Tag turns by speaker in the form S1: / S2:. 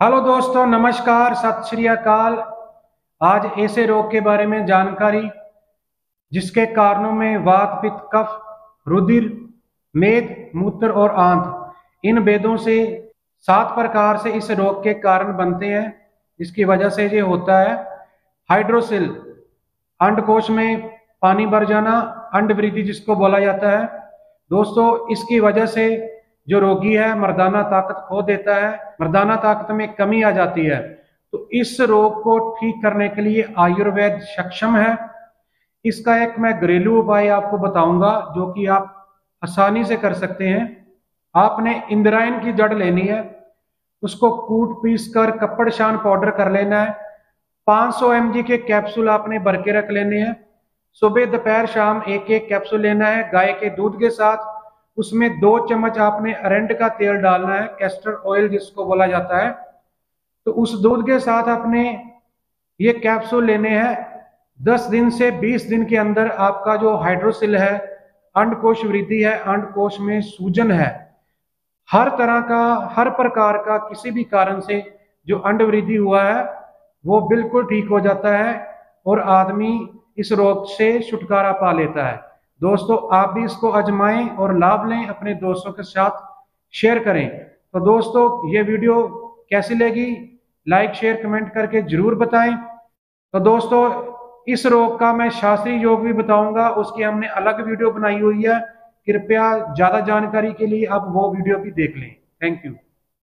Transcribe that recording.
S1: Hello दोस्तों, नमस्कार, सत श्री अकाल। आज ऐसे रोग के बारे में जानकारी, जिसके कारणों में वात, पित्त, कफ, रुधिर, मेद, मूत्र और आंत, इन वेदों से सात प्रकार से इस रोग के कारण बनते हैं। इसकी वजह से ये होता है हाइड्रोसिल, अंडकोश में पानी भर जाना अंड वृद्धि जिसको बोला जाता है। दोस्तों, इसकी वजह से जो रोगी है, मर्दाना ताकत खो देता है, मर्दाना ताकत में कमी आ जाती है। तो इस रोग को ठीक करने के लिए आयुर्वेद सक्षम है। इसका एक मैं घरेलू उपाय आपको बताऊँगा, जो कि आप आसानी से कर सकते हैं। आपने इंद्रायन की जड़ लेनी है, उसको कूट पीस कर कपड़ शान पाउडर कर लेना है। 500 सौ के कैप्सूल आपने भर के रख लेने हैं। सुबह, दोपहर, शाम एक एक कैप्सूल लेना है, गाय के दूध के साथ। उसमें दो चम्मच आपने अरेंड का तेल डालना है कैस्टर ऑयल जिसको बोला जाता है। तो उस दूध के साथ आपने ये कैप्सूल लेने हैं। दस दिन से बीस दिन के अंदर आपका जो हाइड्रोसिल है, अंडकोश वृद्धि है, अंडकोश में सूजन है। हर तरह का, हर प्रकार का किसी भी कारण से जो अंड वृद्धि हुआ है, वो बिल्कुल ठीक हो जाता है और आदमी इस रोग से छुटकारा पा लेता है। दोस्तों, आप भी इसको आजमाएँ और लाभ लें, अपने दोस्तों के साथ शेयर करें। तो दोस्तों, ये वीडियो कैसी लगी? लाइक शेयर कमेंट करके ज़रूर बताएँ। तो दोस्तों, इस रोग का मैं शास्त्रीय योग भी बताऊँगा। उसकी हमने अलग वीडियो बनाई हुई है। कृपया ज़्यादा जानकारी के लिए आप वो वीडियो भी देख लें। Thank you